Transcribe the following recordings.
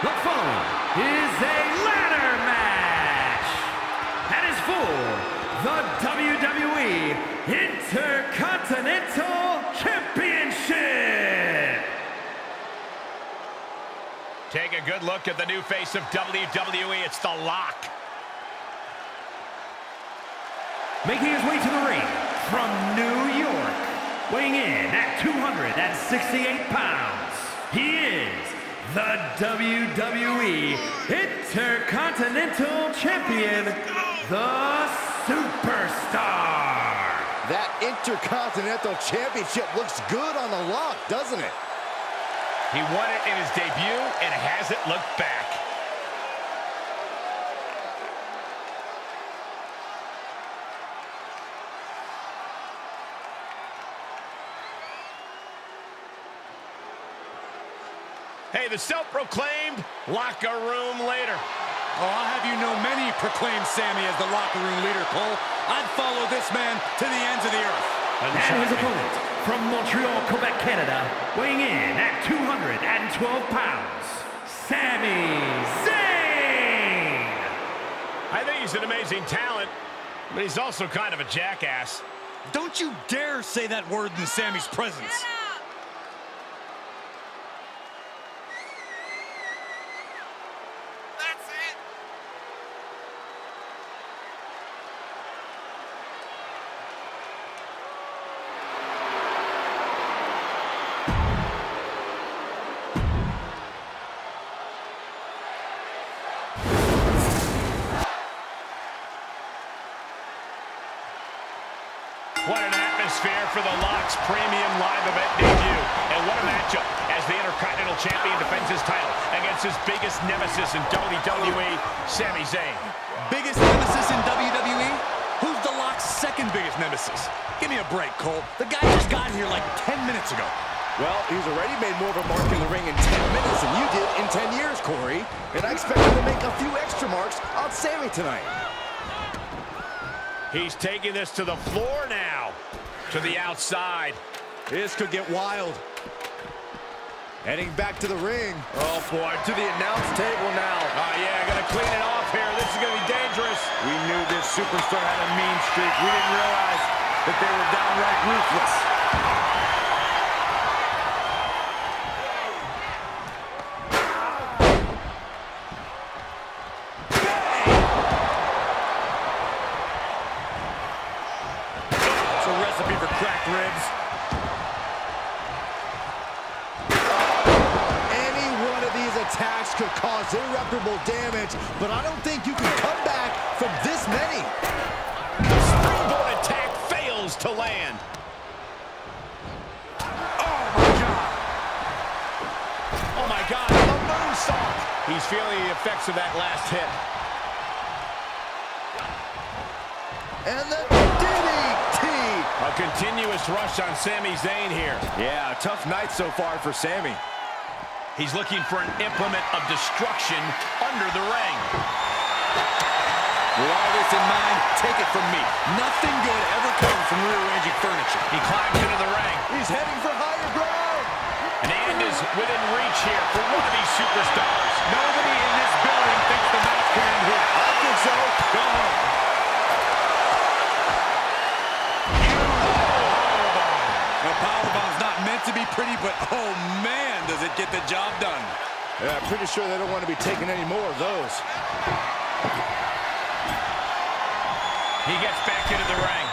The following is a ladder match. That is for the WWE Intercontinental Championship. Take a good look at the new face of WWE. It's The Lock. Making his way to the ring from New York, weighing in at 268 pounds, he is the WWE Intercontinental Champion, the Superstar. That Intercontinental Championship looks good on the lock, doesn't it? He won it in his debut and hasn't looked back. Hey, the self-proclaimed locker room leader. Oh, I'll have you know many proclaim Sami as the locker room leader, Cole. I'd follow this man to the ends of the earth. And his opponent from Montreal, Quebec, Canada, weighing in at 212 pounds, Sami Zayn. I think he's an amazing talent, but he's also kind of a jackass. Don't you dare say that word in Sami's presence. Premium Live Event debut. And what a matchup as the Intercontinental Champion defends his title against his biggest nemesis in WWE, Sami Zayn. Biggest nemesis in WWE? Who's the Lock's second biggest nemesis? Give me a break, Cole. The guy just got here like 10 minutes ago. Well, he's already made more of a mark in the ring in 10 minutes than you did in 10 years, Corey. And I expect him to make a few extra marks on Sami tonight. He's taking this to the floor now. To the outside. This could get wild. Heading back to the ring. Oh, boy, to the announce table now. Oh, yeah, gonna clean it off here. This is gonna be dangerous. We knew this superstar had a mean streak. We didn't realize that they were downright ruthless. Attacks could cause irreparable damage, but I don't think you can come back from this many. The springboard attack fails to land. Oh, my God. Oh, my God, a moonsault. He's feeling the effects of that last hit. And the DDT. A continuous rush on Sami Zayn here. Yeah, tough night so far for Sami. He's looking for an implement of destruction under the ring. With all this in mind, take it from me. Nothing good ever comes from rearranging furniture. He climbs into the ring. He's heading for higher ground. An end is within reach here for one of these superstars. Nobody in this building thinks the match can end here. I think so. Go home. Meant to be pretty, but oh man, does it get the job done. Yeah, pretty sure they don't want to be taking any more of those. He gets back into the ring.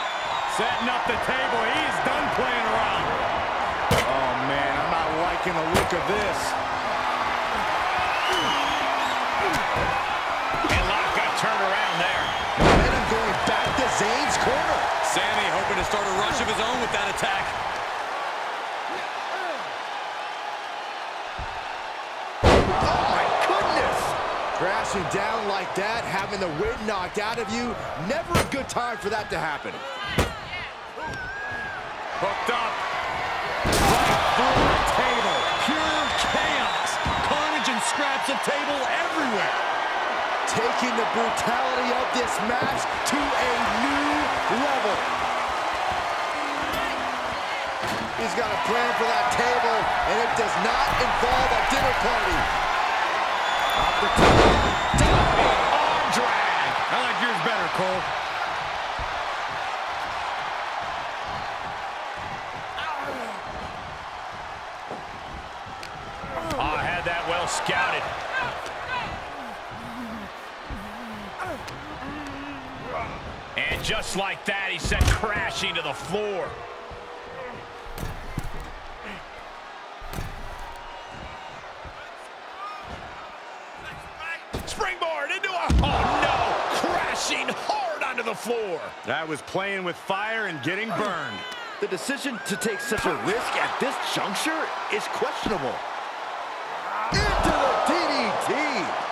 Setting up the table. He's done playing around. Oh, man, I'm not liking the look of this. And Lock got turned around there. Momentum going back to Zayn's corner. Sami hoping to start a rush of his own with that attack. Crashing down like that, having the wind knocked out of you, never a good time for that to happen. Hooked up. Right through the table. Pure chaos. Carnage and scraps of table everywhere. Taking the brutality of this match to a new level. He's got a plan for that table, and it does not involve a dinner party. Off the I like yours better, Cole. Oh, had that well scouted. And just like that, he sent crashing to the floor. That was playing with fire and getting burned. The decision to take such a risk at this juncture is questionable. Into the DDT.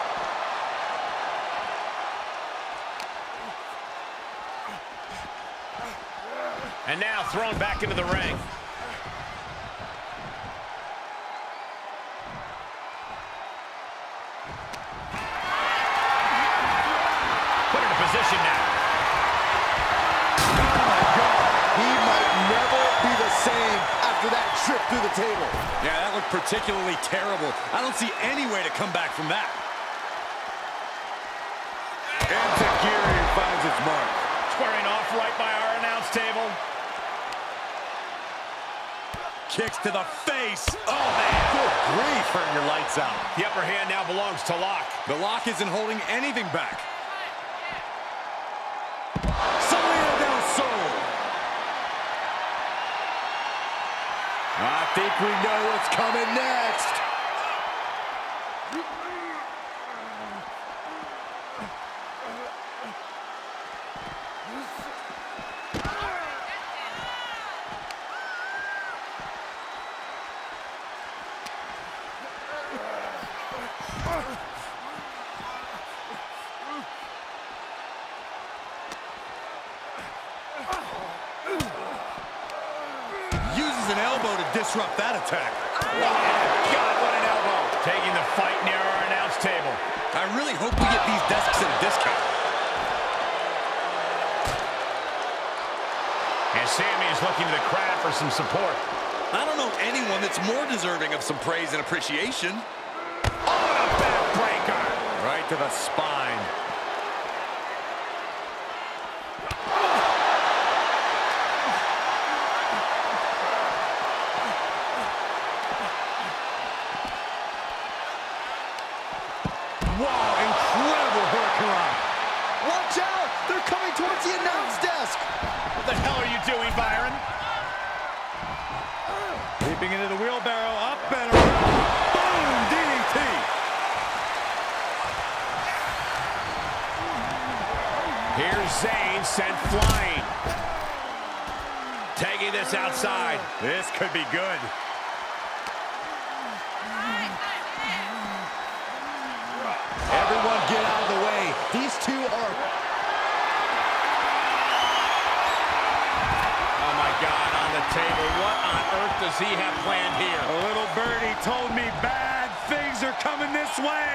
And now thrown back into the ring. Particularly terrible. I don't see any way to come back from that. And Tajiri finds its mark. Squaring off right by our announce table. Kicks to the face. Oh, man. Good grief. Turn your lights out. The upper hand now belongs to Lock. The lock isn't holding anything back. We know what's coming next. Uses an elbow to disrupt that attack. God, what an elbow. Taking the fight near our announce table. I really hope we get these desks at a discount. And Sami is looking to the crowd for some support. I don't know anyone that's more deserving of some praise and appreciation. Oh, On a backbreaker. Right to the spine. Wow, incredible hurricane. Watch out! They're coming towards the announce desk. What the hell are you doing, Byron? Leaping into the wheelbarrow, up and around. Boom, DDT. Here's Zayn sent flying. Taking this outside. This could be good. Everyone get out of the way. These two are... Oh, my God, on the table. What on earth does he have planned here? A little birdie told me bad things are coming this way.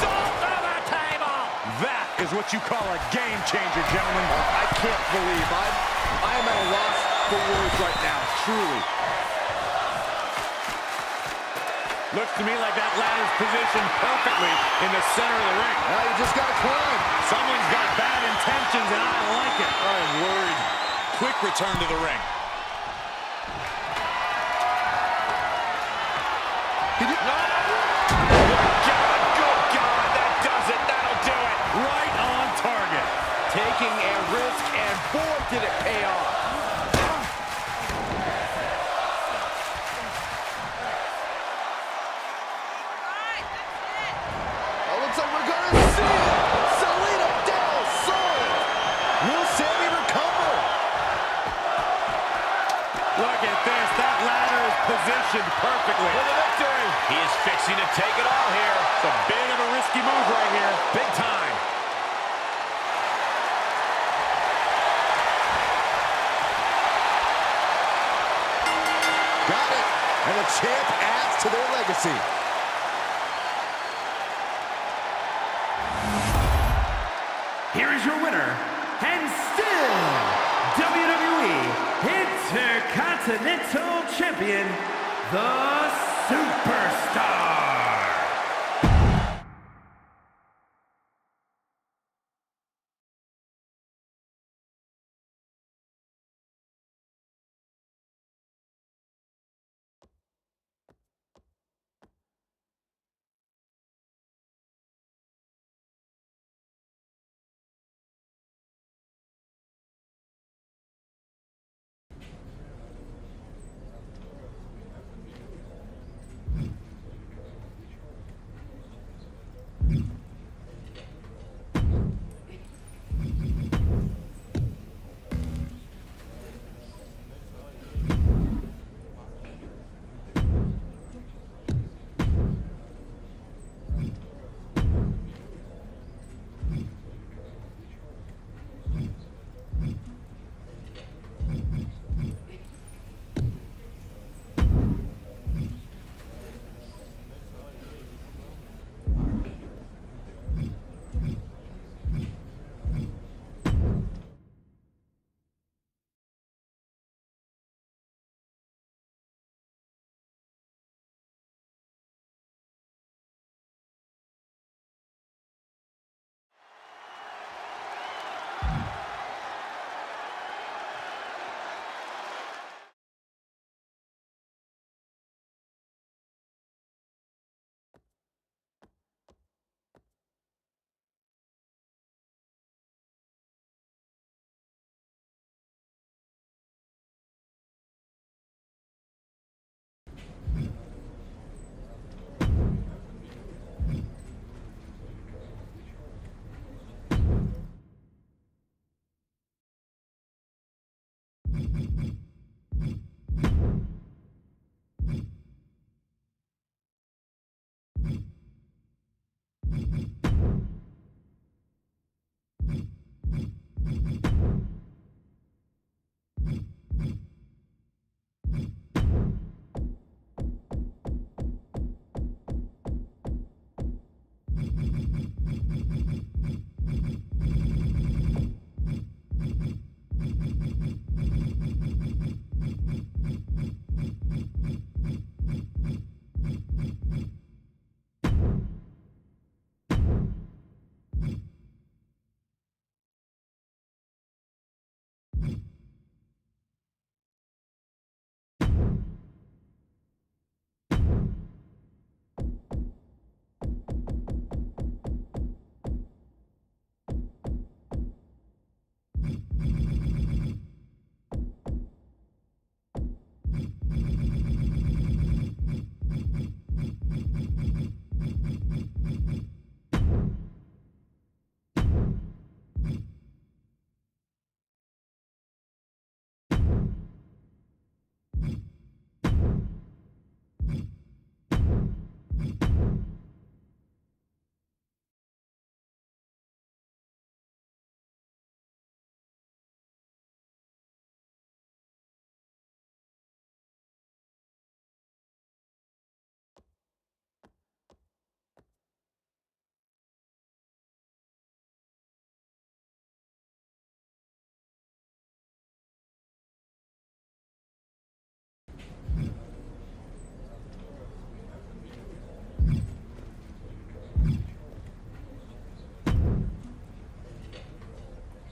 Salt to the table! That is what you call a game changer, gentlemen. I can't believe I'm... I am at a loss for words right now, truly. Looks to me like that ladder's positioned perfectly in the center of the ring. Now you just gotta climb. Someone's got bad intentions, and I don't like it. I'm worried. Quick return to the ring. At this. That ladder is positioned perfectly. For the victory. He is fixing to take it all here. It's a bit of a risky move right here. Big time. Got it. And the champ adds to their legacy. Here is your winner, Intercontinental Champion, the Superstar.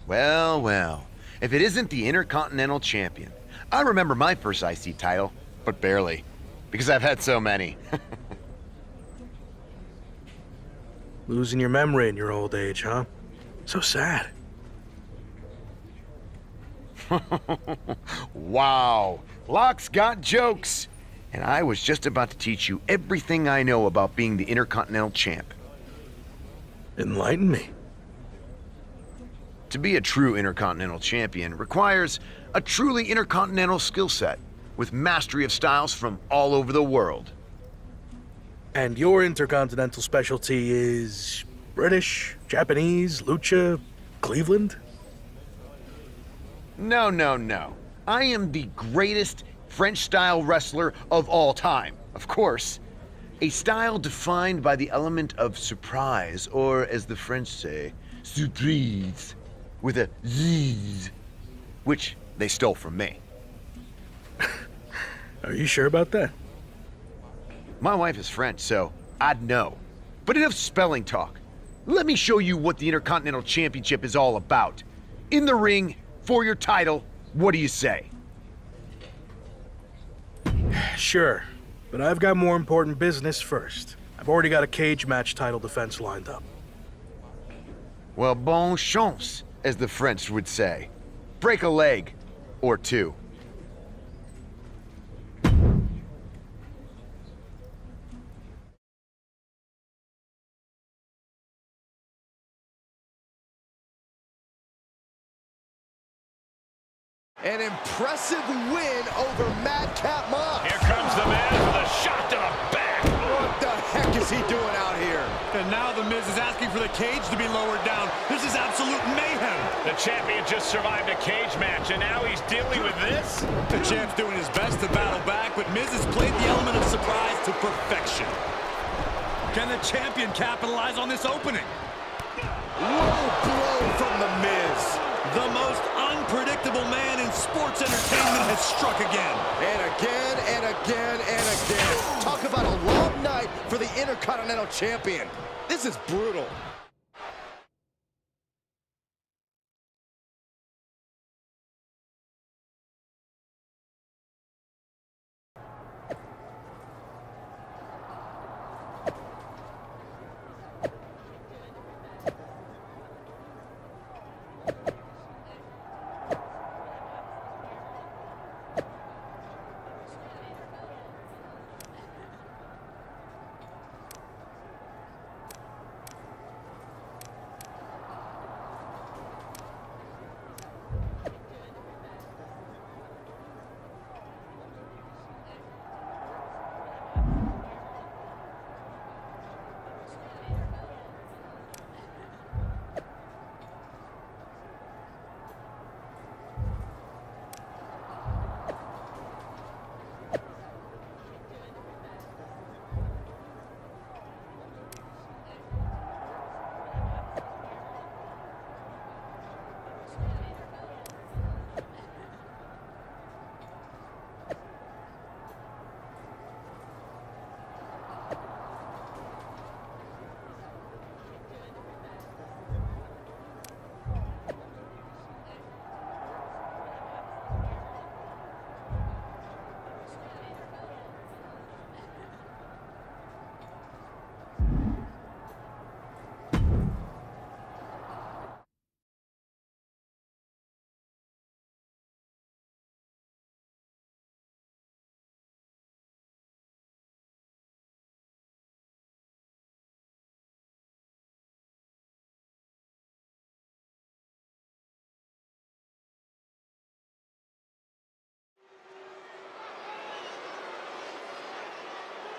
Well, well. If it isn't the Intercontinental Champion. I remember my first IC title, but barely. Because I've had so many. Losing your memory in your old age, huh? So sad. wow. Lock's got jokes. And I was just about to teach you everything I know about being the Intercontinental Champ. Enlighten me. To be a true Intercontinental Champion requires a truly intercontinental skill set with mastery of styles from all over the world. And your intercontinental specialty is British, Japanese, Lucha, Cleveland? No, no, no. I am the greatest French style wrestler of all time, of course. A style defined by the element of surprise, or as the French say, surprise with a Z, which they stole from me. Are you sure about that? My wife is French, so I'd know. But enough spelling talk. Let me show you what the Intercontinental Championship is all about. In the ring, for your title, what do you say? Sure, but I've got more important business first. I've already got a cage match title defense lined up. Well, bon chance, as the French would say. Break a leg, or two. An impressive win over Madcap Moss. Here comes the Miz with a shot to the back. What the heck is he doing out here? And now The Miz is asking for the cage to be lowered down. This is absolute mayhem. The champion just survived a cage match, and now he's dealing with this? The champ's doing his best to battle back, but Miz has played the element of surprise to perfection. Can the champion capitalize on this opening? Low blow from The Miz. The most unpredictable man in sports entertainment has struck again. And again, and again, and again. Talk about a long night for the Intercontinental Champion. This is brutal.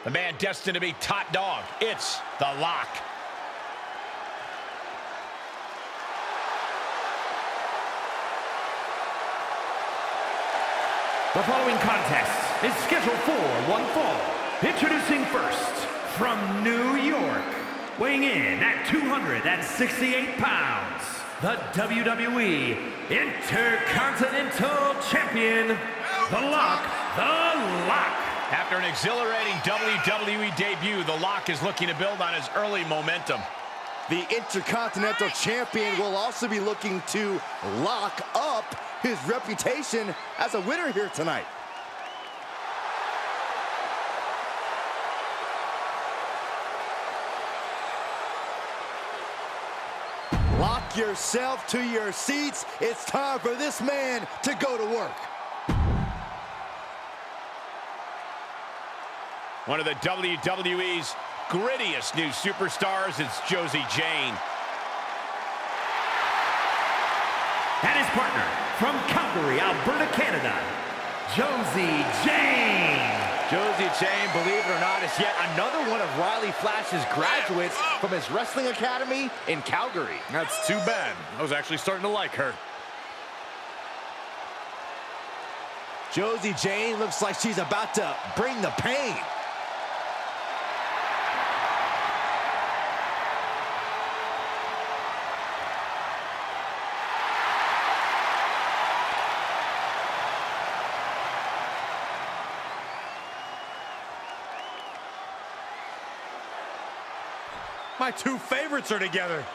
The man destined to be top dog. It's The Lock. The following contest is scheduled for one fall. Introducing first, from New York, weighing in at 268 pounds, the WWE Intercontinental Champion, The Lock, The Lock. After an exhilarating WWE debut, The Lock is looking to build on his early momentum. The Intercontinental Champion will also be looking to lock up his reputation as a winner here tonight. Lock yourself to your seats. It's time for this man to go to work. One of the WWE's grittiest new superstars is Josie Jane. And his partner, from Calgary, Alberta, Canada, Josie Jane. Josie Jane, believe it or not, is yet another one of Riley Flash's graduates from his wrestling academy in Calgary. That's too bad. I was actually starting to like her. Josie Jane looks like she's about to bring the pain. My two favorites are together.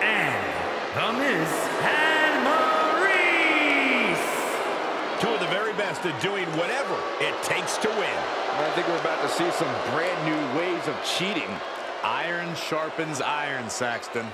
And The Miz and Maryse. Two of the very best at doing whatever it takes to win. I think we're about to see some brand new ways of cheating. Iron sharpens iron, Saxton.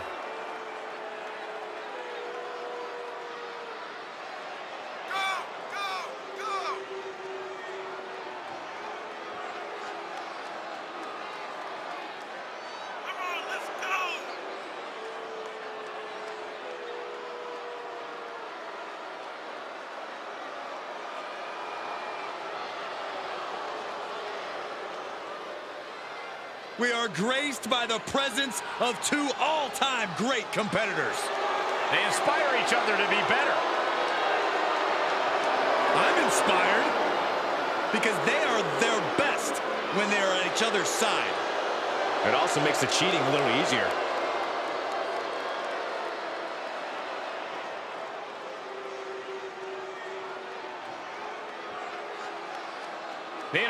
We are graced by the presence of two all-time great competitors. They inspire each other to be better. I'm inspired because they are their best when they are at each other's side. It also makes the cheating a little easier. The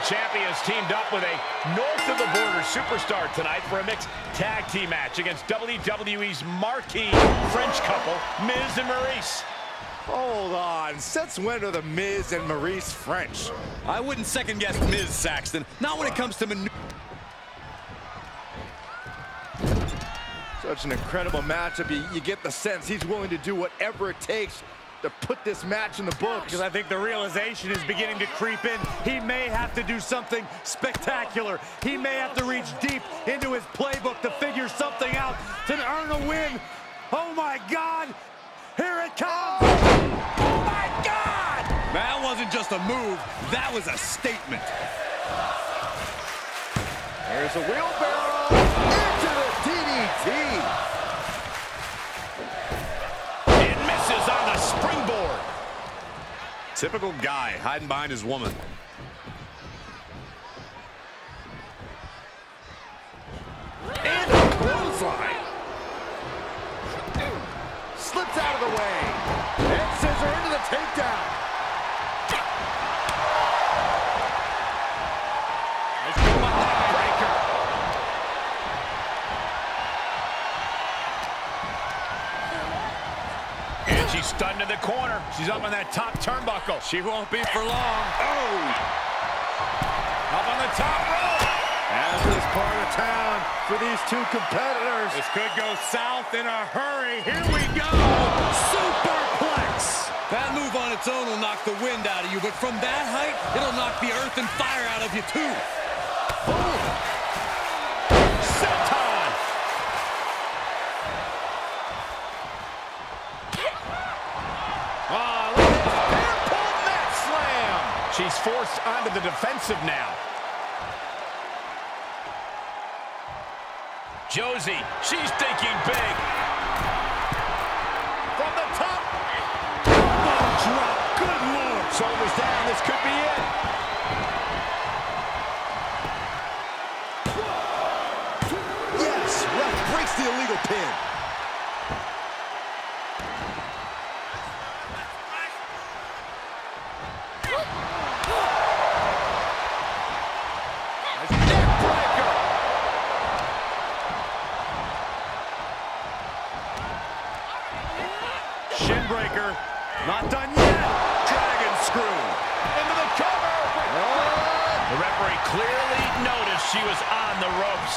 Intercontinental Champions teamed up with a north-of-the-border superstar tonight for a mixed tag team match against WWE's marquee French couple, Miz and Maryse. Hold on. Since when are the Miz and Maryse French? I wouldn't second-guess Miz Saxton, not when it comes to manu- Such an incredible matchup. You, you get the sense he's willing to do whatever it takes to put this match in the books. Because I think the realization is beginning to creep in. He may have to do something spectacular. He may have to reach deep into his playbook to figure something out to earn a win. Oh my God! Here it comes! Oh my God! That wasn't just a move, that was a statement. There's a wheelbarrow into the DDT. Typical guy hiding behind his woman. She's up on that top turnbuckle. She won't be for long. Oh! Up on the top rope. As is part of town for these two competitors. This could go south in a hurry. Here we go. Superplex. That move on its own will knock the wind out of you, but from that height, it'll knock the earth and fire out of you, too. Senton. Forced onto the defensive now. Josie, she's thinking big. From the top. Drop. Good lord. Shoulders down. This could be it. Yes, ref breaks the illegal pin. Shinbreaker. Not done yet. Dragon screw. Into the cover. Oh. The referee clearly noticed she was on the ropes.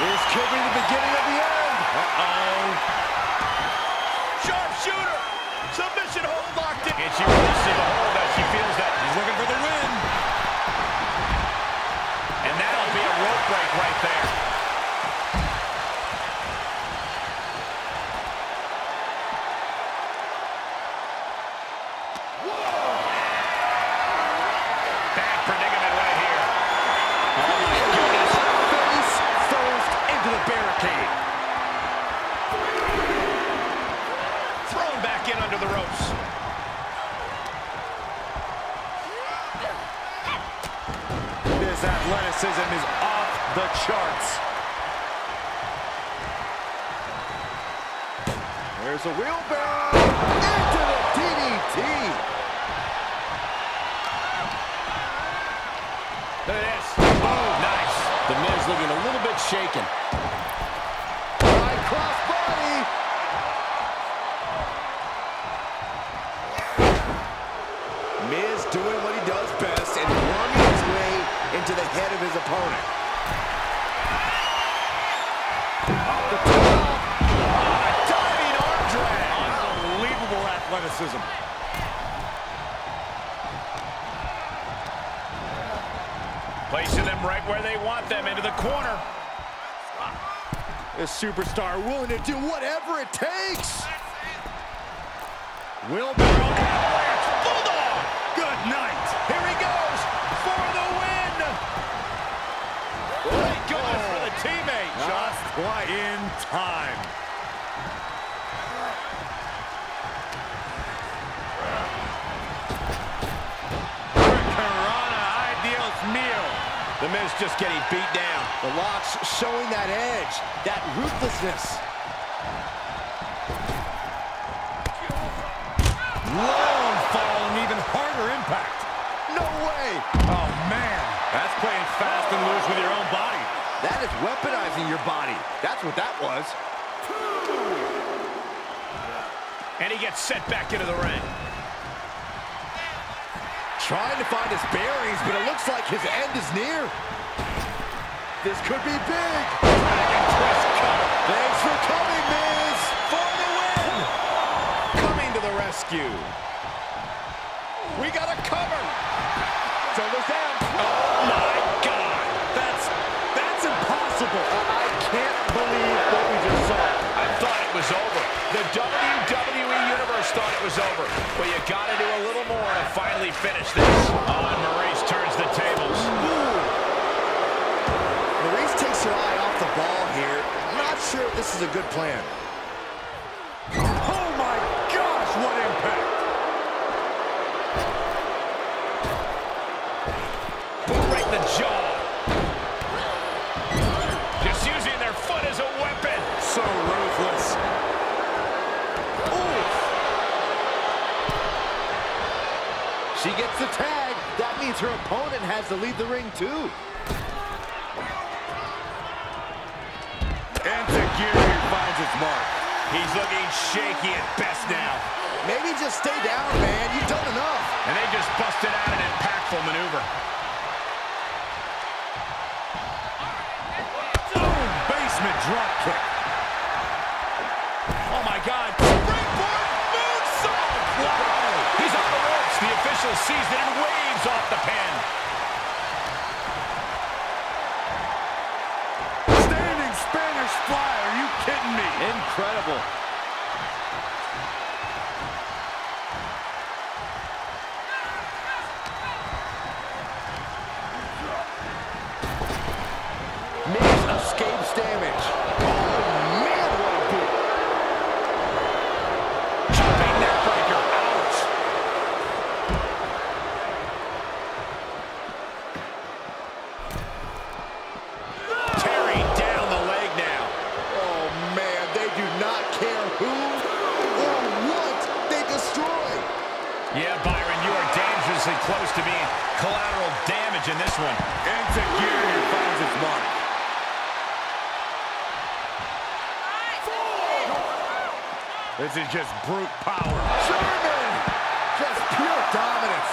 This could be the beginning of the end. Uh-oh. Sharpshooter. Submission hold locked in. And she releases the hold as she feels that. She's looking for the win. And that'll be a rope break right there. Placing them right where they want them, into the corner. This superstar willing to do whatever it takes. Wheelbarrow Avalanche Bulldog. Good night. Here he goes for the win. Great going for the oh. teammate. Just quite in time. Just getting beat down. The locks showing that edge, that ruthlessness. Long fall and even harder impact. No way. Oh, man. That's playing fast and loose with your own body. That is weaponizing your body. That's what that was. And he gets set back into the ring. Trying to find his bearings, but it looks like his end is near. This could be big. Thanks for coming, Miz. For the win. Coming to the rescue. We got a cover. Shoulders down. Oh, my God. That's, that's impossible. I can't believe what we just saw. I thought it was over. The WWE Universe thought it was over. But you got to do a little more to finally finish this. Oh, and Maryse turns the tables. Maryse sure this is a good plan. Oh, my gosh, what impact. Boot right in the jaw. Just using their foot as a weapon. So ruthless. She gets the tag. That means her opponent has to leave the ring, too. Mark. He's looking shaky at best now. Maybe just stay down, man. You've done enough. And they just busted out an impactful maneuver. Boom, basement drop kick. Oh my God. Springboard moonsault. Wow. He's on the ropes. The official sees it and waves Incredible. Damage in this one. And Tajiri finds its mark. This is just brute power. German! Just pure dominance.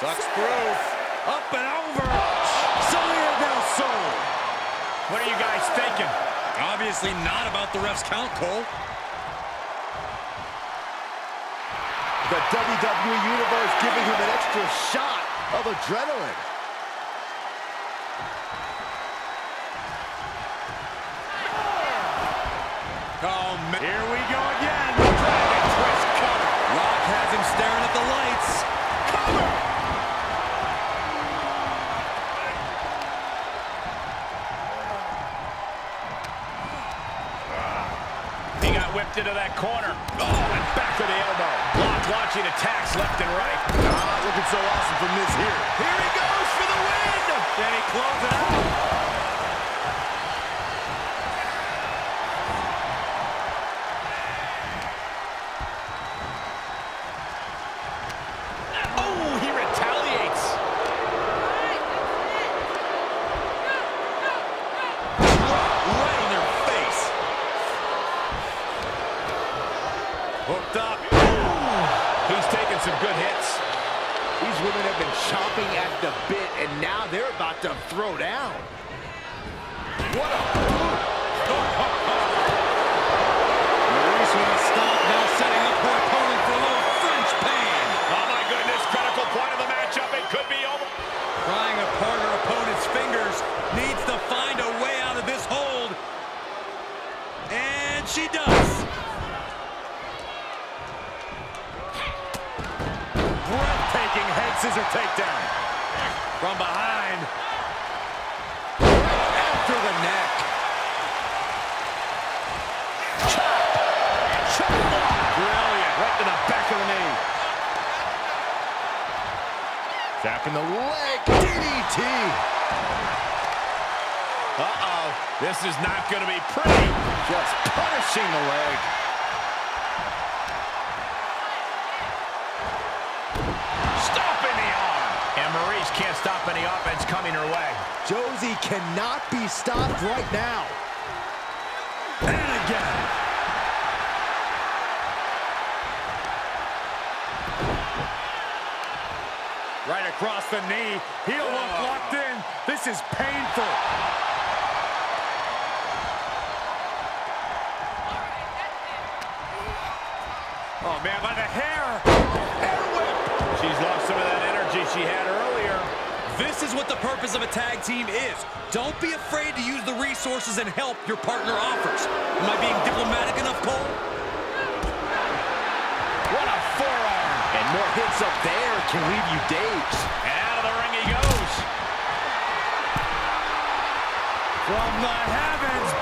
Sucks through. Up and over. Sonia Del Sol. What are you guys thinking? Obviously not about the ref's count, Cole. The WWE Universe giving him an extra shot of adrenaline. Oh, man. Here launching attacks left and right. Not looking so awesome from Miz here. Here he goes for the win! And he closes it out. Oh, he retaliates. Right in their face. Hooked up. He's taking some good hits. These women have been chomping at the bit, and now they're about to throw down. What a Maryse with a stop, now setting up her opponent for a little French pain. Oh, my goodness. Critical point of the matchup. It could be over. Prying apart her opponent's fingers, needs to find a way out of this hold. And she does. Breathtaking head scissor takedown. From behind. After the neck. Brilliant. Right to the back of the knee. Tapping the leg. DDT. Uh-oh. This is not going to be pretty. Just punishing the leg. Stomping the arm. And Maryse can't stop any offense coming her way. Josie cannot be stopped right now. And again. Right across the knee. Heel hook locked in. This is painful. Oh, man, by the hair. Hair whip. She's lost some of that energy she had earlier. This is what the purpose of a tag team is. Don't be afraid to use the resources and help your partner offers. Am I being diplomatic enough, Cole? What a forearm. And more hits up there can leave you dazed. And out of the ring he goes. From the heavens.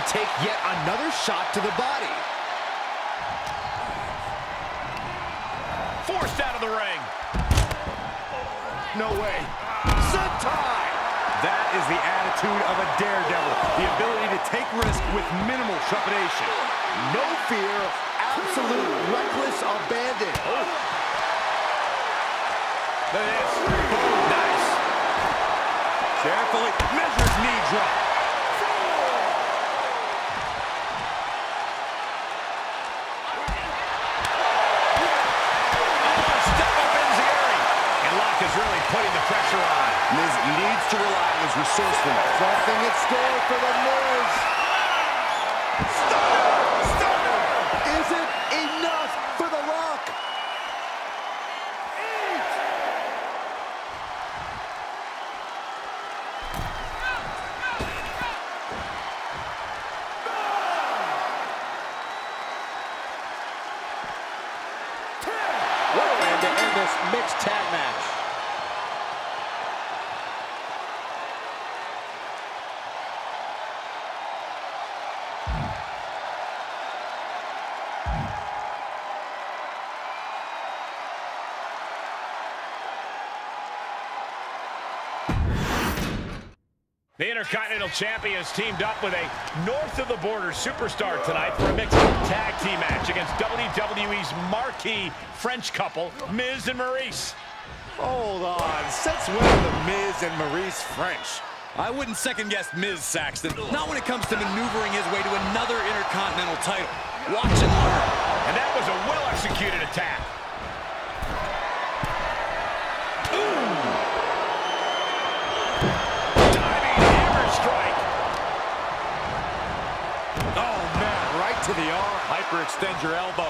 Him take yet another shot to the body. Forced out of the ring. No way. Senton. That is the attitude of a daredevil. The ability to take risk with minimal trepidation. No fear. Absolute reckless abandon. Look at this. Boom, nice. Carefully measures knee drop. Needs to rely on his resourcefulness. Something in store for the Miz. Intercontinental Champion has teamed up with a north-of-the-border superstar tonight for a mixed tag team match against WWE's marquee French couple, Miz and Maryse. Hold on. Since when are the Miz and Maryse French? I wouldn't second guess Miz Saxton. Not when it comes to maneuvering his way to another Intercontinental title. Watch and learn. And that was a well-executed attack. Ooh, Oh, man, right to the arm. Hyperextend your elbow.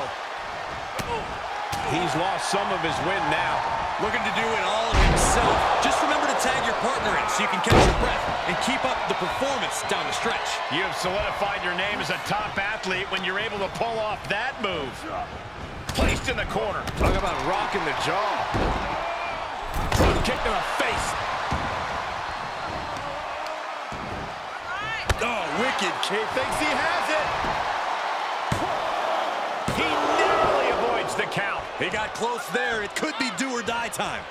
He's lost some of his wind now. Looking to do it all himself. Just remember to tag your partner in so you can catch your breath and keep up the performance down the stretch. You have solidified your name as a top athlete when you're able to pull off that move. Placed in the corner. Talk about rocking the jaw. Kick to the face. Oh, wicked kick. Thinks he has it. The count. He got close there. It could be do or die time.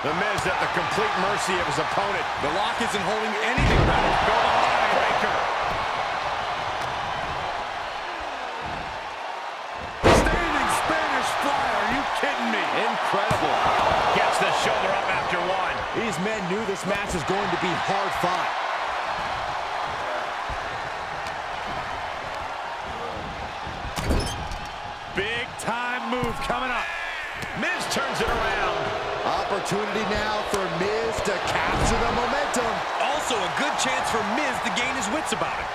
The Miz at the complete mercy of his opponent. The lock isn't holding anything back. Go the line breaker. Standing Spanish fly. Are you kidding me? Incredible. Gets the shoulder up after one. These men knew this match was going to be hard fought. Move coming up. Miz turns it around. Opportunity now for Miz to capture the momentum. Also a good chance for Miz to gain his wits about it.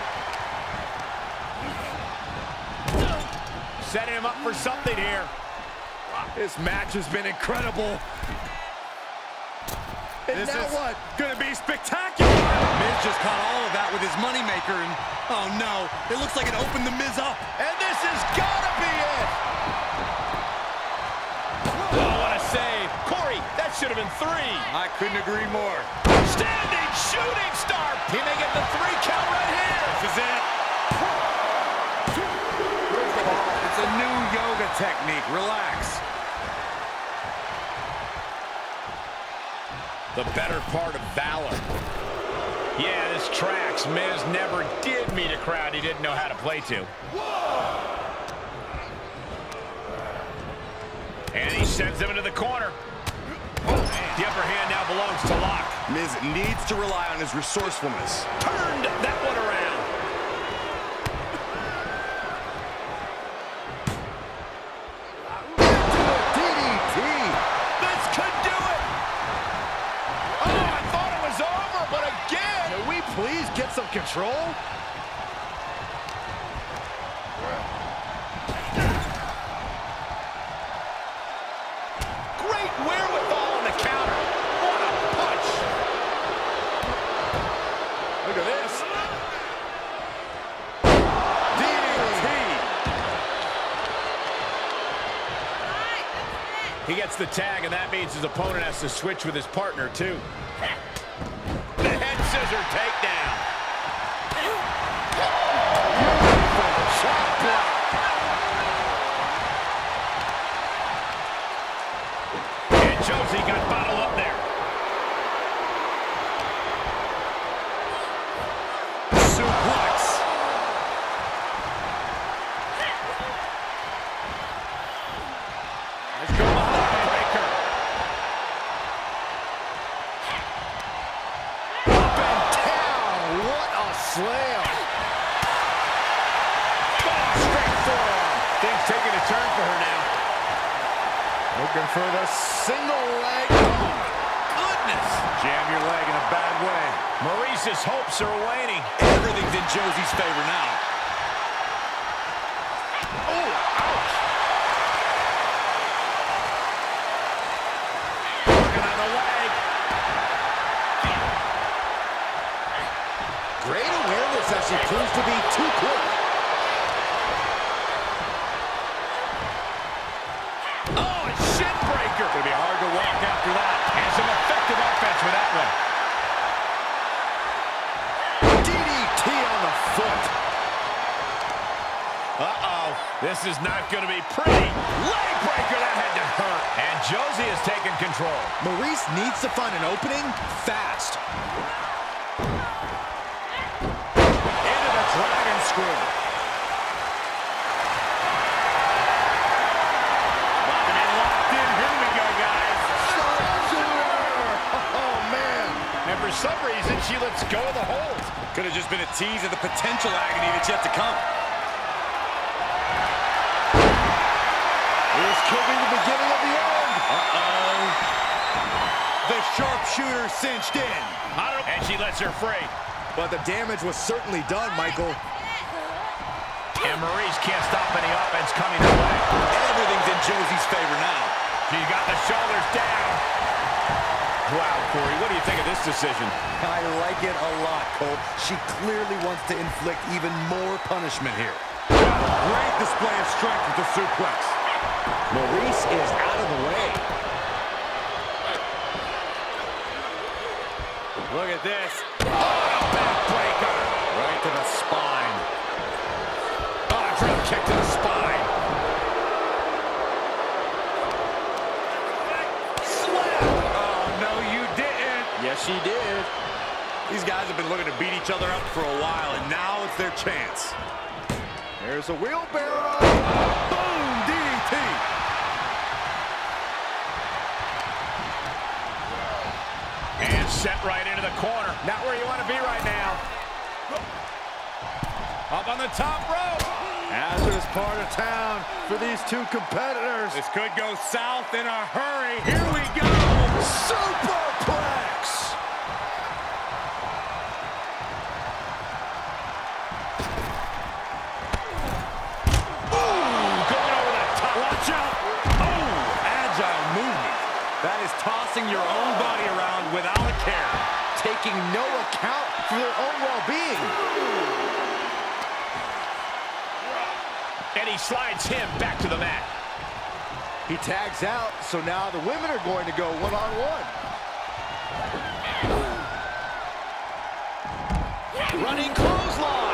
Setting him up for something here. This match has been incredible. And This now is what? gonna be spectacular. Miz just caught all of that with his moneymaker, and oh no, it looks like it opened the Miz up. And should have been three. I couldn't agree more. Standing shooting star. He may get the three count right here. This is it. It's a new yoga technique. Relax. The better part of valor. Yeah, this tracks. Miz never did meet a crowd he didn't know how to play to. And he sends him into the corner. The upper hand now belongs to Lock. Miz needs to rely on his resourcefulness. Turned that one around. DDT. This could do it. Oh, I thought it was over, but again. Can we please get some control? Great wherewithal on the counter. What a punch. Look at this. He gets the tag, and that means his opponent has to switch with his partner, too. The head scissor takedown. Hopes are waning. Everything's in Josie's favor now. Oh, ouch. Working on the leg. Great awareness as she proves to be too quick. Oh, a shin breaker. Gonna be hard to walk after that. And some effective offense with that one. This is not going to be pretty. Leg breaker. That had to hurt. And Josie has taken control. Maryse needs to find an opening fast. Into the dragon screw. Locked in, locked in. Here we go, guys. Oh, man. And for some reason, she lets go of the hold. Could have just been a tease of the potential agony that's yet to come. This could be the beginning of the end. Uh-oh. The sharpshooter cinched in. And she lets her free. But the damage was certainly done, Michael. And Maryse can't stop any offense coming her way. Everything's in Josie's favor now. She's got the shoulders down. Wow, Corey, what do you think of this decision? I like it a lot, Cole. She clearly wants to inflict even more punishment here. Great display of strength with the suplex. Maryse is out of the way. Look at this. Oh, backbreaker. Right to the spine. Oh, drop kick to the spine. Slap. Oh, no, you didn't. Yes, she did. These guys have been looking to beat each other up for a while, and now it's their chance. There's a wheelbarrow. Boom, DDT. And set right into the corner. Not where you want to be right now. Up on the top rope. Hazardous part of town for these two competitors. This could go south in a hurry. Here we go. Superplex. Going over the top. Watch out. Oh, agile movement. That is tossing your own body around without a care. Taking no account for their own well-being. And he slides him back to the mat. He tags out, so now the women are going to go one-on-one. Running clothesline.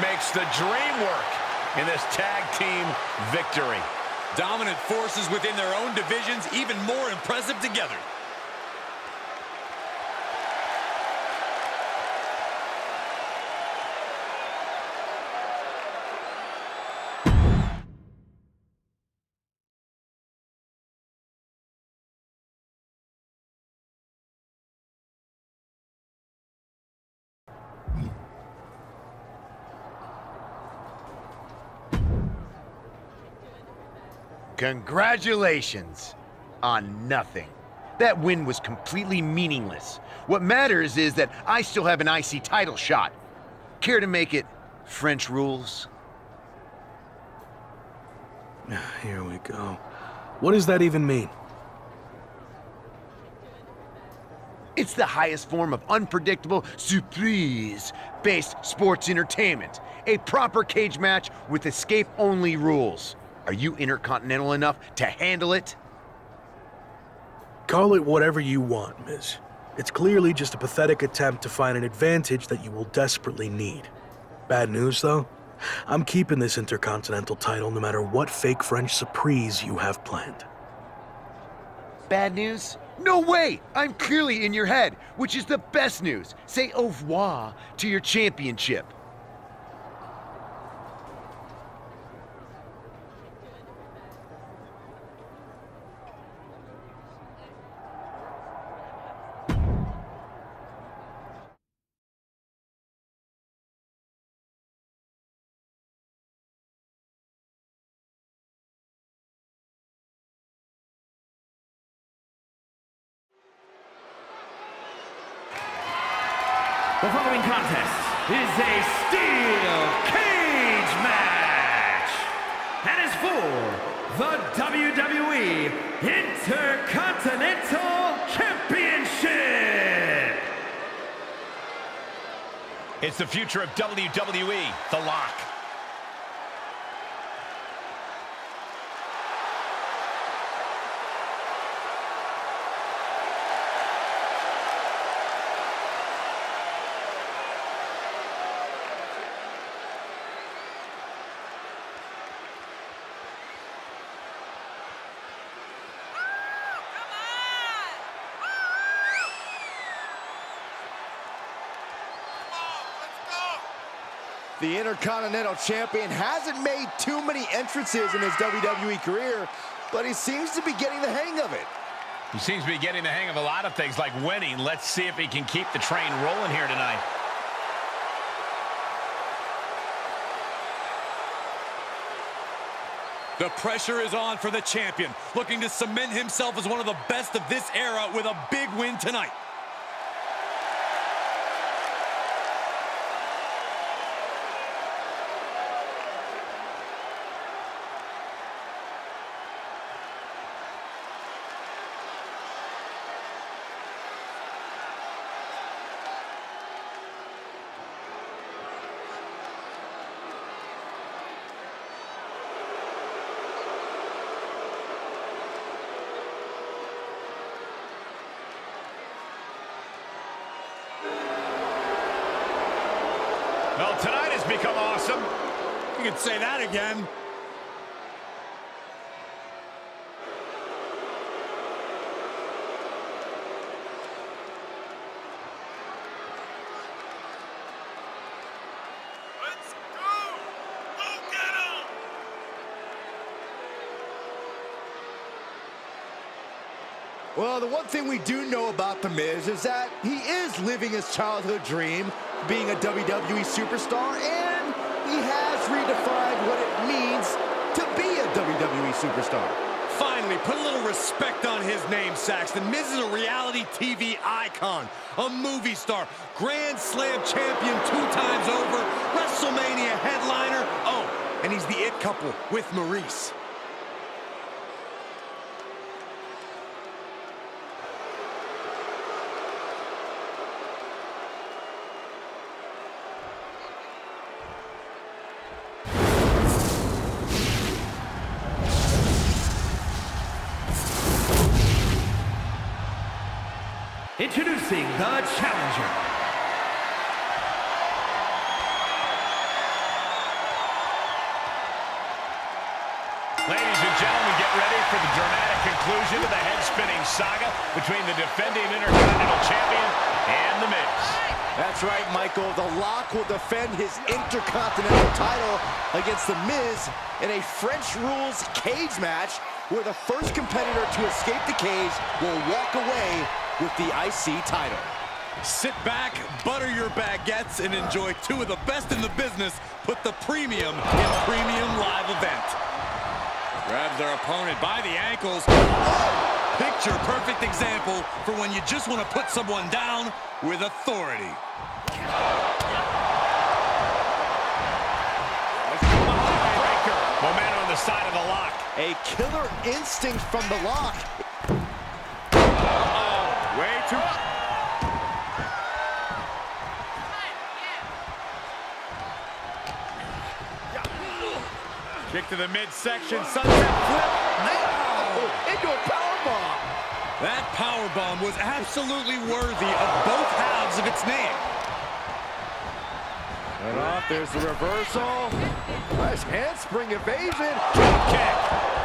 Makes the dream work in this tag team victory. Dominant forces within their own divisions, even more impressive together. Congratulations on nothing. That win was completely meaningless. What matters is that I still have an IC title shot. Care to make it French rules? Here we go. What does that even mean? It's the highest form of unpredictable surprise based sports entertainment. A proper cage match with escape only rules. Are you intercontinental enough to handle it? Call it whatever you want, Miz. It's clearly just a pathetic attempt to find an advantage that you will desperately need. Bad news, though? I'm keeping this Intercontinental title no matter what fake French surprise you have planned. Bad news? No way! I'm clearly in your head, which is the best news. Say au revoir to your championship. Future of WWE, The Lock. The Intercontinental Champion hasn't made too many entrances in his WWE career, but he seems to be getting the hang of it. He seems to be getting the hang of a lot of things like winning. Let's see if he can keep the train rolling here tonight. The pressure is on for the champion, looking to cement himself as one of the best of this era with a big win tonight. Well, tonight has become awesome. You could say that again. Well, the one thing we do know about The Miz is that he is living his childhood dream, being a WWE superstar, and he has redefined what it means to be a WWE superstar. Finally, put a little respect on his name, Saxton. Miz is a reality TV icon, a movie star, Grand Slam champion two times over, WrestleMania headliner. Oh, and he's the it couple with Maryse. Introducing the challenger. Ladies and gentlemen, get ready for the dramatic conclusion to the head-spinning saga between the defending Intercontinental Champion and The Miz. That's right, Michael. The Lock will defend his Intercontinental title against The Miz in a French rules cage match where the first competitor to escape the cage will walk away with the IC title. Sit back, butter your baguettes, and enjoy two of the best in the business. Put the premium in premium live event. Grabs their opponent by the ankles. Oh! Picture perfect example for when you just want to put someone down with authority. Breaker. Momentum on the side of the lock. A killer instinct from the Lock. Kick to the midsection, sunset flip. Oh, into a powerbomb. That power bomb was absolutely worthy of both halves of its name. And off, there's the reversal. Nice handspring evasion. Kick.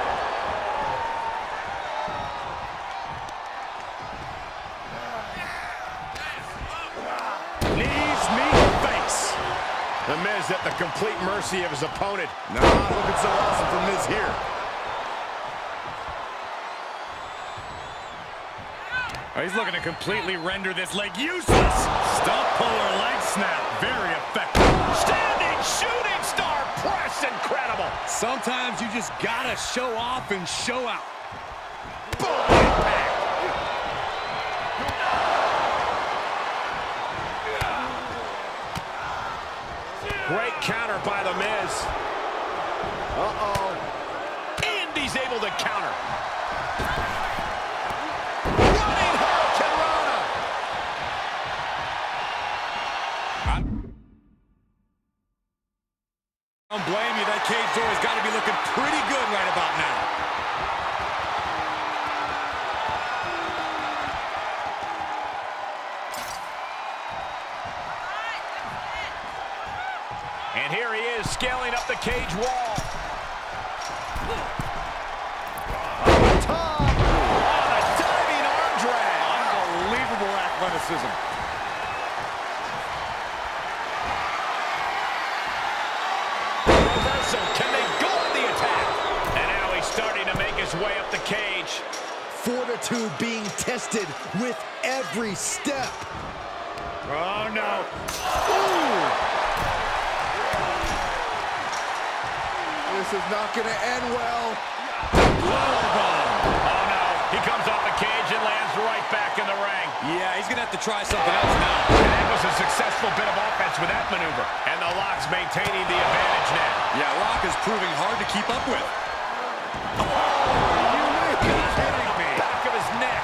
The Miz at the complete mercy of his opponent. Not looking so awesome for Miz here. Oh, he's looking to completely render this leg useless. Stump puller leg snap. Very effective. Standing shooting star press. Incredible. Sometimes you just gotta show off and show out. Counter by The Miz. Uh-oh. And he's able to counter. This is not going to end well. Oh, no. He comes off the cage and lands right back in the ring. Yeah, he's going to have to try something else now. And that was a successful bit of offense with that maneuver. And the Lock's maintaining the advantage now. Yeah, Lock is proving hard to keep up with. Oh, you may be kidding me. Back of his neck.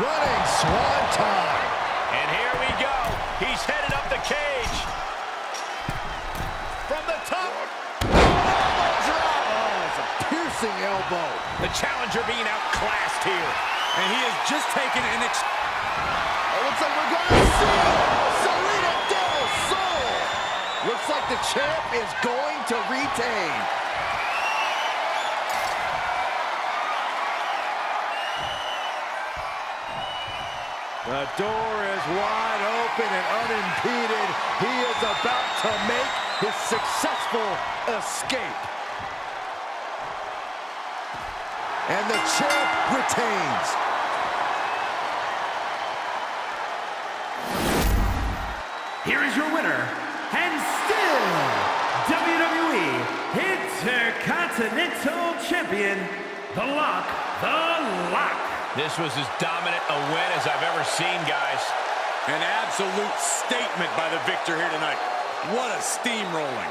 Running swanton. And here we go. He's headed up the cage. Elbow. The challenger being outclassed here. And he has just taken an ex... It looks like we're going to see Serena Del Sol. Looks like the champ is going to retain. The door is wide open and unimpeded. He is about to make his successful escape. And the champ retains. Here is your winner, and still WWE Intercontinental Champion, The Lock, The Lock. This was as dominant a win as I've ever seen, guys. An absolute statement by the victor here tonight. What a steamrolling.